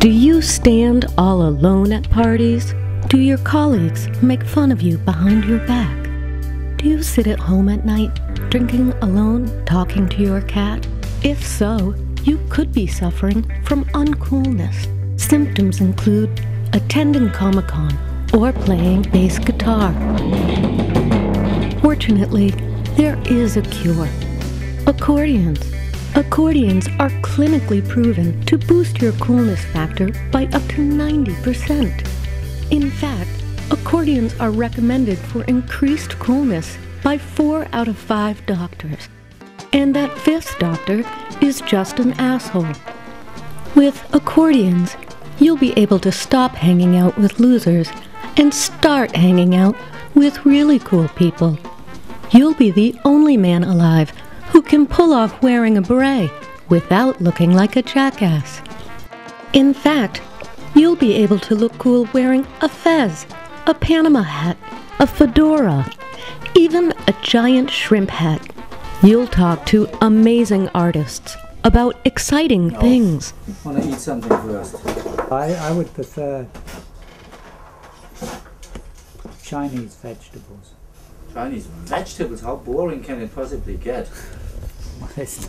Do you stand all alone at parties? Do your colleagues make fun of you behind your back? Do you sit at home at night, drinking alone, talking to your cat? If so, you could be suffering from uncoolness. Symptoms include attending Comic Con or playing bass guitar. Fortunately, there is a cure accordions. Accordions are clinically proven to boost your coolness factor by up to 90%. In fact, accordions are recommended for increased coolness by four out of five doctors. And that fifth doctor is just an asshole. With accordions, you'll be able to stop hanging out with losers and start hanging out with really cool people. You'll be the only man alive who can pull off wearing a beret without looking like a jackass. In fact, you'll be able to look cool wearing a fez, a Panama hat, a fedora, even a giant shrimp hat. You'll talk to amazing artists about exciting things. I Want to eat something first? I, I would prefer Chinese vegetables. Chinese vegetables. How boring can it possibly get? Well, it's,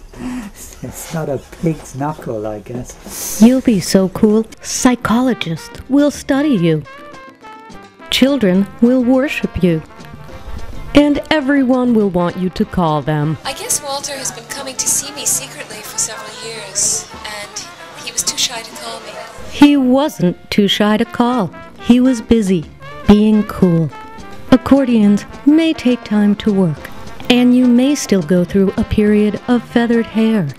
it's not a pig's knuckle, I guess. You'll be so cool, psychologists will study you. Children will worship you. And everyone will want you to call them. I guess Walter has been coming to see me secretly for several years, and he was too shy to call me. He wasn't too shy to call. He was busy, being cool. Accordions may take time to work, and you may still go through a period of feathered hair.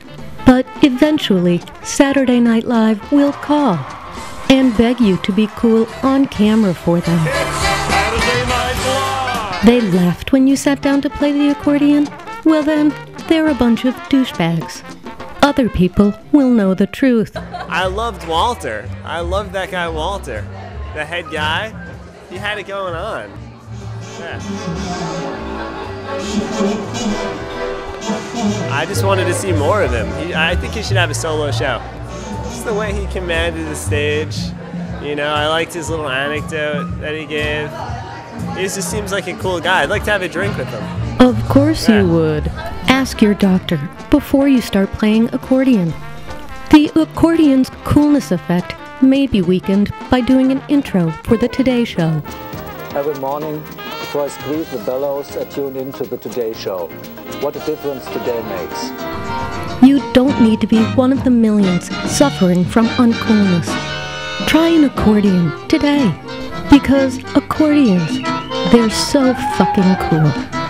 But eventually, Saturday Night Live will call and beg you to be cool on camera for them. They laughed when you sat down to play the accordion? Well, then, they're a bunch of douchebags. Other people will know the truth. I loved Walter. I loved that guy Walter, the head guy. He had it going on. Yeah. I just wanted to see more of him. He, I think he should have a solo show. Just the way he commanded the stage. You know, I liked his little anecdote that he gave. He just seems like a cool guy. I'd like to have a drink with him. Of course Yeah. you would. Ask your doctor before you start playing accordion. The accordion's coolness effect may be weakened by doing an intro for the Today Show. Every morning, I squeeze the bellows, I tune into the Today Show. What a difference today makes. You don't need to be one of the millions suffering from uncoolness. Try an accordion today because accordions, they're so fucking cool.